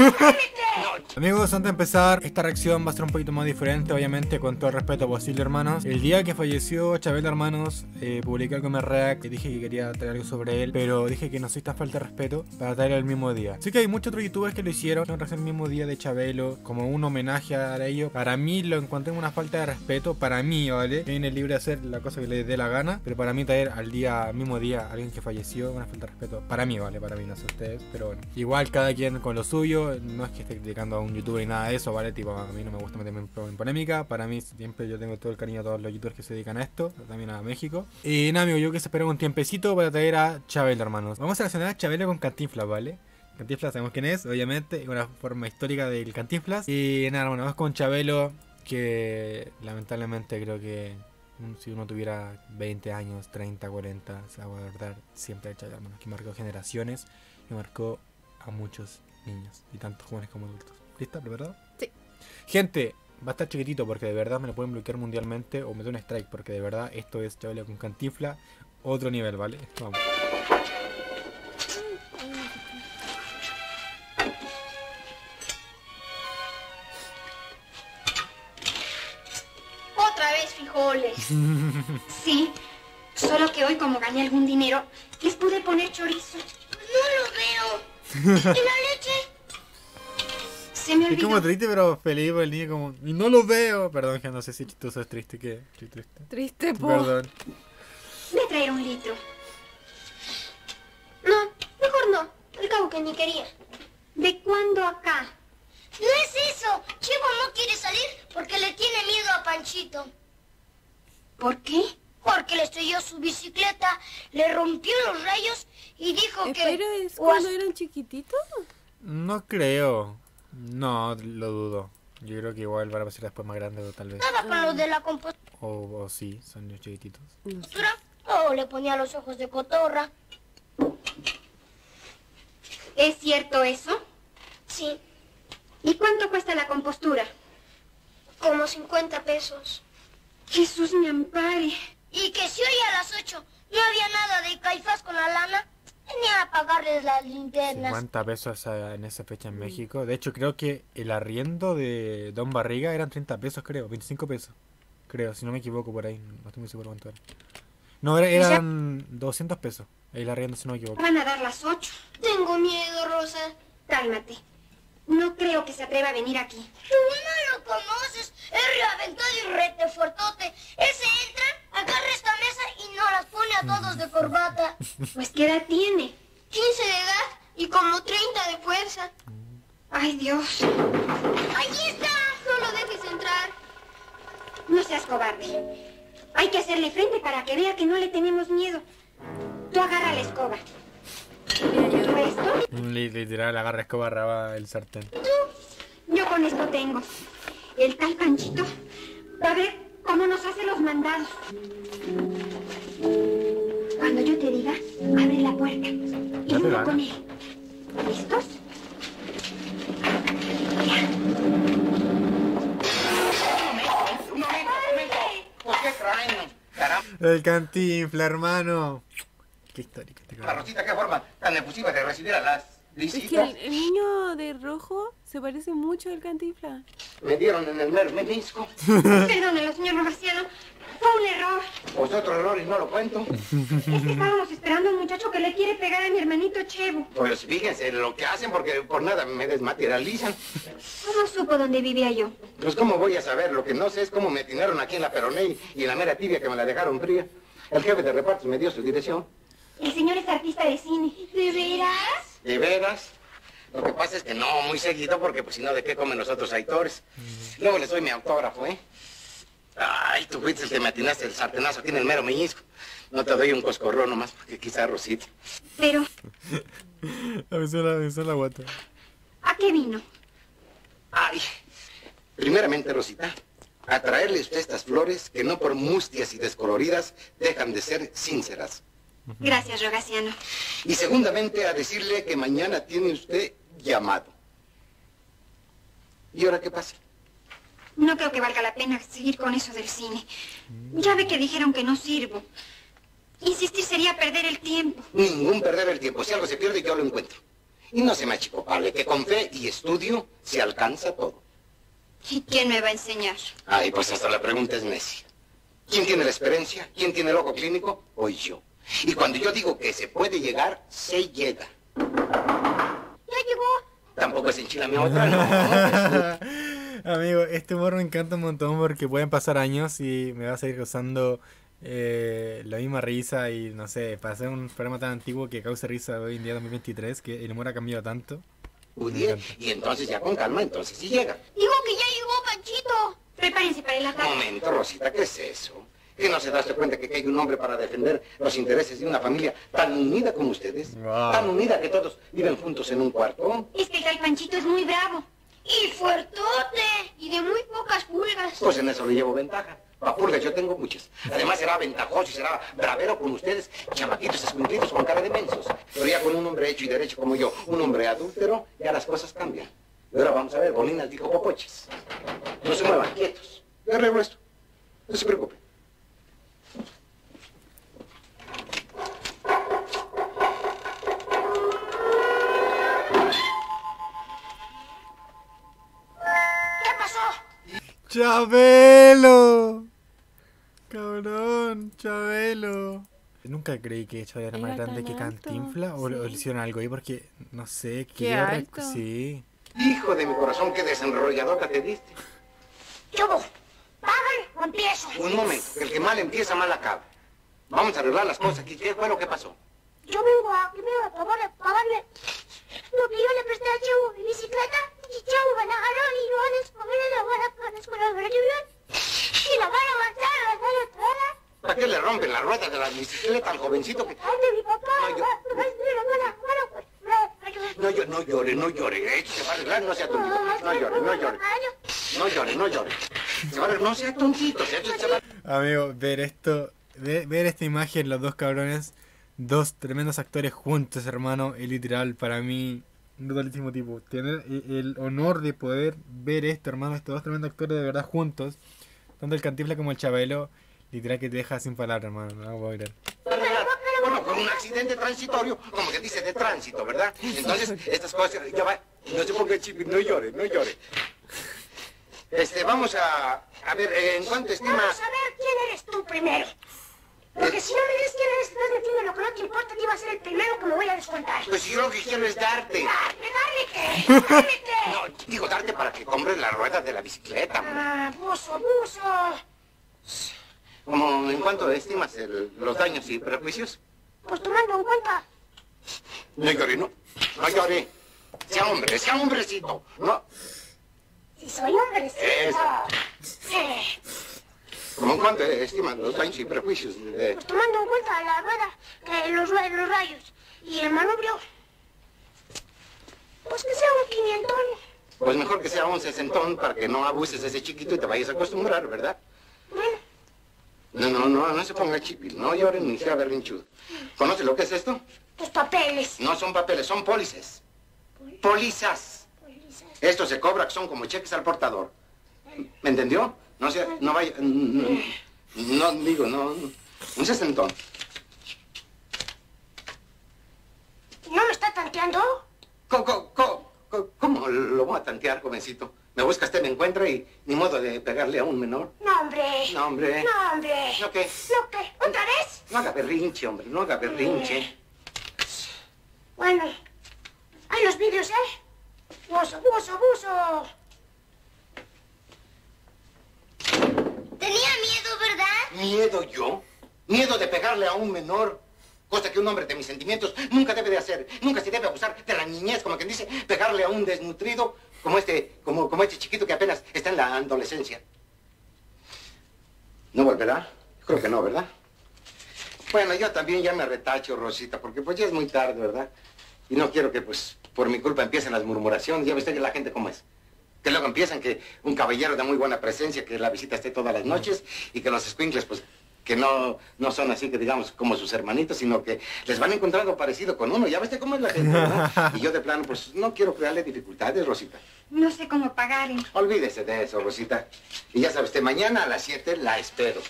Amigos, antes de empezar, esta reacción va a ser un poquito más diferente, obviamente, con todo el respeto posible, hermanos. El día que falleció Chabelo, hermanos, eh, publiqué algo en mi react y dije que quería traer algo sobre él, pero dije que no soy tan falta de respeto para traerlo el mismo día. Así que hay muchos otros youtubers que lo hicieron, en el mismo día de Chabelo, como un homenaje a ello. Para mí lo encontré una falta de respeto, para mí, ¿vale? Que viene libre de hacer la cosa que le dé la gana, pero para mí traer al día, mismo día, a alguien que falleció, una falta de respeto. Para mí, ¿vale? Para mí, no sé ustedes, pero bueno. Igual cada quien con lo suyo, no es que esté criticando a un youtuber y nada de eso, ¿vale? Tipo, a mí no me gusta meterme en polémica, para mí siempre yo tengo todo el cariño a todos los youtubers que se dedican a esto, también a México. Y nada, amigo, yo que se espero un tiempecito para traer a Chabelo, hermanos. Vamos a relacionar a Chabelo con Cantinflas, ¿vale? Cantinflas sabemos quién es, obviamente, una forma histórica del Cantinflas. Y nada, bueno, vamos con Chabelo, que lamentablemente creo que si uno tuviera 20 años, 30, 40, se va a guardar siempre a Chabelo, hermanos, que marcó generaciones y marcó a muchos niños, y tanto jóvenes como adultos. ¿Lista? ¿Preparado? Sí. Gente, va a estar chiquitito porque de verdad me lo pueden bloquear mundialmente o me da un strike porque de verdad esto es Chabelo con Cantinfla, otro nivel, ¿vale? Vamos. Otra vez frijoles. sí, solo que hoy como gané algún dinero, les pude poner chorizo. No lo veo. ¿Y la leche? Se me Es olvidó. como triste pero feliz el niño como... Y no lo veo. Perdón, que no sé si chistoso es triste. ¿Qué? Estoy triste. Triste, po. Perdón. Voy a traer un litro. No, mejor no. Al cabo que ni quería. ¿De cuándo acá? No es eso. Chivo no quiere salir porque le tiene miedo a Panchito. ¿Por qué? Porque le estrelló su bicicleta, le rompió los rayos y dijo que... Espera, ¿es cuando eran chiquititos? No creo. No, lo dudo. Yo creo que igual van a ser después más grandes o tal vez. Estaba con los de la compostura O, o sí, son niños chiquititos. o le ponía los ojos de cotorra. ¿Es cierto eso? Sí, ¿Y cuánto cuesta la compostura? como 50 pesos. Jesús me ampare. Y que si hoy a las 8 no había nada de caifás con la lana, venía a pagarles las linternas. 50 pesos en esa fecha en México. De hecho, creo que el arriendo de Don Barriga eran 30 pesos, creo. 25 pesos. Creo, si no me equivoco por ahí. No estoy muy seguro cuánto era. No, era- eran 200 pesos. El arriendo, si no me equivoco. Van a dar las ocho. Tengo miedo, Rosa. Cálmate. No creo que se atreva a venir aquí. No lo conoces, es reaventado y rete fuertote. Ese entra, agarra esta mesa y no las pone a todos de corbata. Pues qué edad tiene. 15 de edad y como 30 de fuerza. Ay, Dios. ¡Allí está! No lo dejes entrar. No seas cobarde. Hay que hacerle frente para que vea que no le tenemos miedo. Tú agarra la escoba. ¿Tú esto? Li- Literal, agarra escoba, raba el sartén. Yo con esto tengo. El tal Panchito va a ver cómo nos hace los mandados. Cuando yo te diga, abre la puerta y van. con él. ¿Listos? Un momento, un momento. ¿Por qué traen? Caramba, El cantinfla, hermano. Qué histórico este la cabrón. Rosita, qué forma tan efusiva de recibir a las Es que el, el niño de rojo se parece mucho al cantifla. Me dieron en el mer menisco. Perdónelo, señor Robaciano. Fue un error. Pues otro error y no lo cuento. Es que estábamos esperando a un muchacho que le quiere pegar a mi hermanito Chevo. Pues fíjense lo que hacen porque por nada me desmaterializan. ¿Cómo supo dónde vivía yo? Pues cómo voy a saber, lo que no sé es cómo me atinaron aquí en la Peroné y en la mera tibia que me la dejaron fría. El jefe de repartos me dio su dirección. El señor es artista de cine. ¿De veras? ¿De veras? Lo que pasa es que no muy seguido porque pues si no, ¿de qué comen los otros autores? Luego les doy mi autógrafo, ¿eh? Ay, tú fuiste el que me atinaste el sartenazo aquí en el mero meñisco. No te doy un coscorrón nomás porque quizá Rosita. Pero, A me suena la guata. ¿a qué vino? Ay, primeramente, Rosita, a traerle usted estas flores que no por mustias y descoloridas dejan de ser sinceras. Gracias, Rogaciano. Y segundamente, a decirle que mañana tiene usted llamado. ¿Y ahora qué pasa? No creo que valga la pena seguir con eso del cine. Ya ve que dijeron que no sirvo. Insistir sería perder el tiempo. Ningún perder el tiempo. Si algo se pierde, yo lo encuentro. Y no se me achicopale, que con fe y estudio se alcanza todo. ¿Y quién me va a enseñar? Ay, pues hasta la pregunta es necia. ¿Quién tiene la experiencia? ¿Quién tiene el ojo clínico? Hoy yo. Y cuando yo digo que se puede llegar, se llega. Ya llegó. Tampoco es enchilame otra, no. Amigo, este humor me encanta un montón porque pueden pasar años y me va a seguir causando eh, la misma risa y no sé, para ser un programa tan antiguo que cause risa hoy en día 2023, que el humor ha cambiado tanto. Y entonces ya con calma, entonces sí llega. Digo que ya llegó Panchito. Prepárense para el ataque. Momento, Rosita, ¿qué es eso? ¿Que no se daste cuenta que hay un hombre para defender los intereses de una familia tan unida como ustedes? Wow. Tan unida que todos viven juntos en un cuarto. Es que el tal Panchito es muy bravo. Y fuertote. Y de muy pocas pulgas. Pues en eso le llevo ventaja. Papurgas yo tengo muchas. Además será ventajoso y será bravero con ustedes, chamaquitos escondidos con cara de mensos. Pero ya con un hombre hecho y derecho como yo, un hombre adúltero, ya las cosas cambian. Y ahora vamos a ver, bolinas dijo popoches. No se muevan, quietos. Yo arreglo esto. No se preocupe. ¡Chabelo! Cabrón, Chabelo. Nunca creí que Chabelo era más grande que alto, Cantinfla o, o le hicieron algo ahí porque no sé, Qué que yo alto. Sí. Hijo de mi corazón, qué desenrolladora te diste. ¿Qué hubo? ¿Pagan o empiezo? Un momento, el que mal empieza, mal acaba. Vamos a arreglar las cosas aquí. ¿Qué fue lo que pasó? Yo vengo a primero a pagarle lo que yo le presté a Chavo mi bicicleta y Chavo me la agarró y yo a escoger la escuela de Veracruz y la van a matar a la sala toda. ¿Para qué le rompen la rueda de la bicicleta al jovencito que... Ay, de mi papá. No, yo- pues. No, yo, no llore, no llore. Esto se va a arreglar, no sea tontito. No llore, no llore. No llore, no llore. Se va a arreglar, no sea tontito. Se va a... Amigo, ver esto, ve- ver esta imagen, los dos cabrones, dos tremendos actores juntos, hermano, es literal para mí un totalísimo tipo. Tener el honor de poder ver esto, hermano, estos dos tremendos actores de verdad juntos, tanto el Cantinflas como el Chabelo, literal que te deja sin palabras, hermano, no puedo creer. Bueno, con un accidente transitorio, como que dice de tránsito, ¿verdad? Entonces, estas cosas, ya va, no se ponga chipi, no llore, no llore. Este, vamos a, a ver, eh, ¿en cuánto estima? Vamos a ver quién eres tú primero. Porque si no me dices quién eres, estás lo que no te importa, te iba a ser el primero que me voy a descontar. Pues yo lo que quiero es darte. Qué, dame qué. No, digo darte para que compres la rueda de la bicicleta. hombre. Ah, buzo, buzo. Como, ¿En cuánto estimas el- los daños y perjuicios? Pues tomando en cuenta, No llore, no. No llore. Sea hombre, sea hombrecito. No. si soy hombre, sí. Eso. Sí. ¿Cómo en cuánto estimas los daños y perjuicios? de- Pues tomando en cuenta la rueda, que los, los rayos y el manubrio, pues que sea un quinientón. Pues mejor que sea un sesentón para que no abuses de ese chiquito y te vayas a acostumbrar, ¿verdad? Bueno, No, no, no, no se ponga chipil. No llore ni sea berrinchudo. ¿Conoce lo que es esto? tus papeles. No son papeles, son pólices. Pólizas. Esto se cobra, que son como cheques al portador. ¿Me entendió? No sea, no vaya, no, no, digo, no, no. un sesentón. ¿No me está tanteando? ¿Cómo, cómo, cómo, cómo lo voy a tantear, jovencito? Me busca, usted me encuentra y ni modo de pegarle a un menor. No, hombre. No, hombre. No, hombre. ¿No qué? ¿No qué? ¿Otra vez? No haga berrinche, hombre, no haga berrinche. Bueno, hay los vídeos, ¿eh? Buzo, buzo, buzo. Tenía miedo, ¿verdad? ¿Miedo yo? ¿Miedo de pegarle a un menor? Cosa que un hombre de mis sentimientos nunca debe de hacer. Nunca se debe abusar de la niñez, como quien dice, pegarle a un desnutrido como este, como, este chiquito que apenas está en la adolescencia. ¿No volverá? Creo que no, ¿verdad? Bueno, yo también ya me retacho, Rosita, porque pues ya es muy tarde, ¿verdad? Y no quiero que, pues, por mi culpa empiecen las murmuraciones. Ya ves que la gente cómo es. Que luego empiezan que un caballero de muy buena presencia, que la visita esté todas las noches, y que los squinkles, pues, que no, no son así que digamos como sus hermanitos, sino que les van encontrando parecido con uno. Ya ves cómo es la gente, ¿verdad? Y yo de plano, pues, no quiero crearle dificultades, Rosita. No sé cómo pagarle. Olvídese de eso, Rosita. Y ya sabe usted, mañana a las 7 la espero.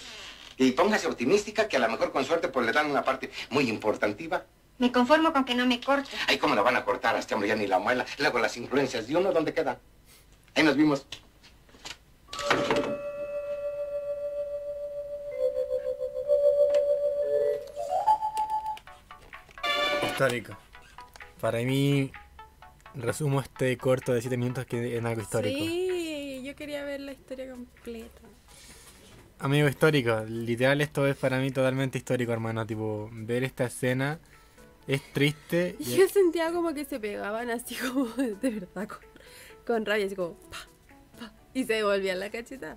Y póngase optimística que a lo mejor con suerte pues le dan una parte muy importantiva. Me conformo con que no me corte. Ay, ¿cómo la van a cortar a este hombre? Ya ni la muela. Luego las influencias de uno, ¿dónde quedan? Ahí nos vimos. Histórico. Para mí, resumo este corto de 7 minutos que es algo histórico. Sí, yo quería ver la historia completa. Amigo histórico, literal esto es para mí totalmente histórico, hermano. Tipo, ver esta escena es triste. y- Yo sentía como que se pegaban así como de verdad con, con rabia, así como pa, pa, y se devolvían la cacheta.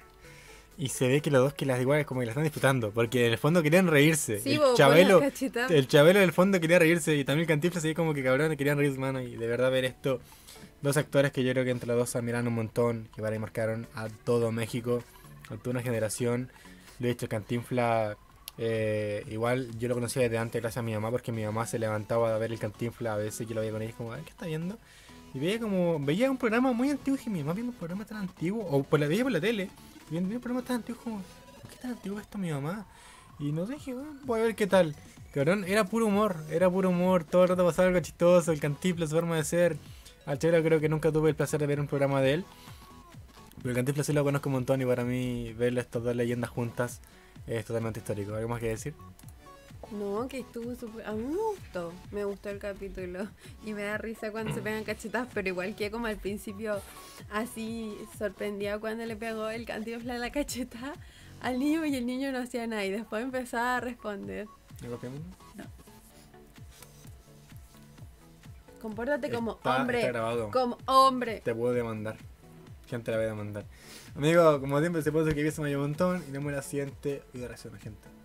Y se ve que los dos que las iguales como que la están disfrutando, porque en el fondo querían reírse. Sí, el con Chabelo, el Chabelo del fondo quería reírse y también el Cantinflas ahí como que cabrón querían reírse, mano. Y de verdad ver esto, dos actores que yo creo que entre los dos admiran un montón, que para ahí marcaron a todo México, a toda una generación. De hecho, Cantinfla, eh, igual yo lo conocía desde antes gracias a mi mamá, porque mi mamá se levantaba a ver el Cantinfla a veces que lo veía con ella, como, "Ay, ¿qué está viendo? Y veía como, veía un programa muy antiguo y dije, mi mamá viendo un programa tan antiguo, o por la veía por la tele, viendo un programa tan antiguo como, ¿por qué tan antiguo esto mi mamá? Y no dije, "Bueno, voy a ver qué tal. Cabrón, era puro humor, era puro humor, todo el rato pasaba algo chistoso, el Cantinflas, su forma de ser. Al Chelo creo que nunca tuve el placer de ver un programa de él. Pero el Cantinflas sí lo conozco un montón y para mí ver estas dos leyendas juntas es totalmente histórico. ¿Algo más que decir? No, que estuvo súper... A mí me gustó, me gustó el capítulo. Y me da risa cuando se pegan cachetas, pero igual que como al principio así sorprendía cuando le pegó el cantinflas la cacheta al niño y el niño no hacía nada y después empezaba a responder. ¿No copiamos? Compórtate como hombre. está grabado. Como hombre. Te puedo demandar. Gente la voy a demandar. Amigo, como siempre se puede suscribirse un montón y nos vemos en la siguiente video reacción, gente.